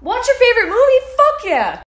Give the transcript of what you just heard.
Watch your favorite movie? Fuck yeah.